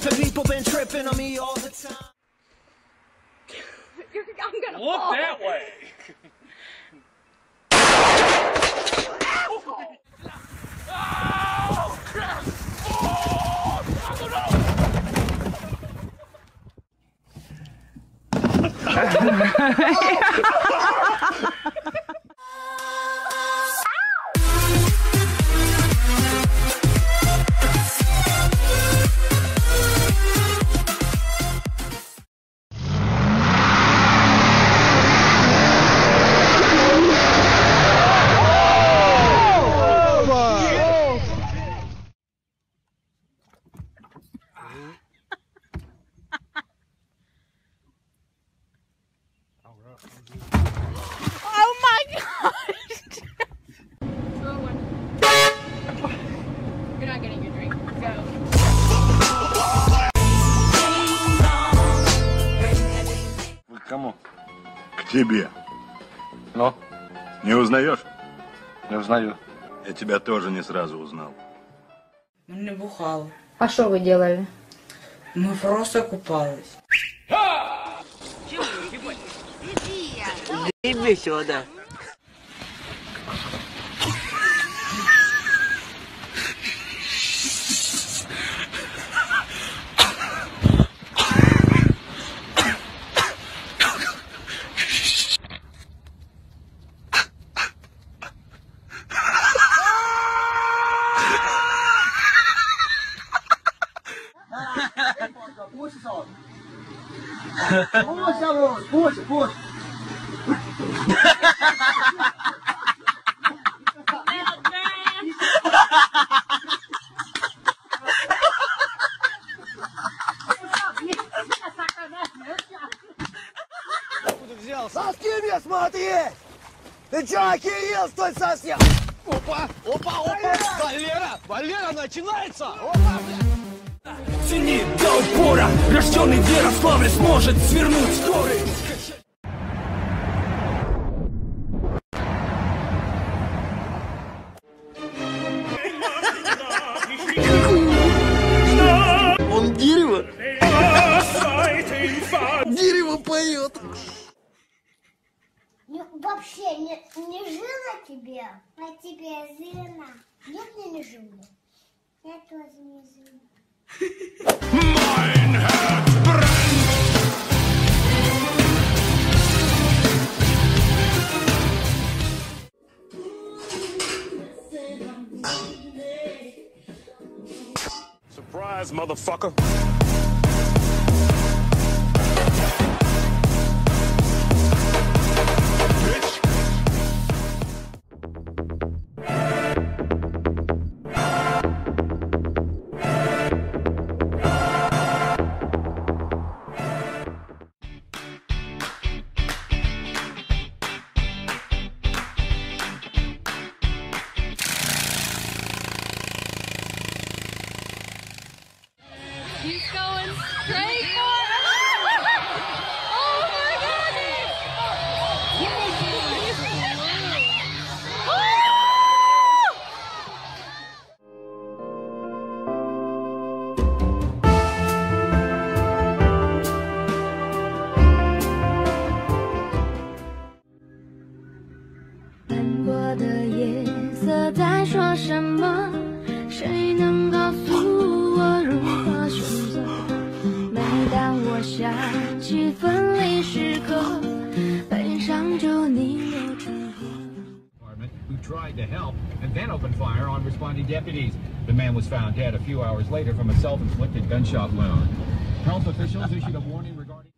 tripping, people been tripping on me all the time. You're, I'm gonna Look fall. that way! Oh my gosh! Throw one. You're not getting your drink. Go. Вы к кому? К тебе. Ну, Не узнаешь? не узнаю. Я тебя тоже не сразу узнал. Мы не бухали. А что вы делали? Мы просто купались. 妹妹学的。кем я смотреть? Ты чё, охерел, стой совсем? Опа, опа, опа, Валера, Валера, начинается! Опа, Тяни до упора Рожденный в Ярославле сможет свернуть горы Дерево поет. Вообще не, не жила тебе, а тебе жена. Нет, мне не жила. Я тоже не жила. Surprise, motherfucker! He's going straight for it. Oh my goodness! 难过的夜色在说什么？时刻，悲伤就逆流成河。 who tried to help and then opened fire on responding deputies. The man was found dead a few hours later from a self-inflicted gunshot wound. Health officials issued a warning regarding.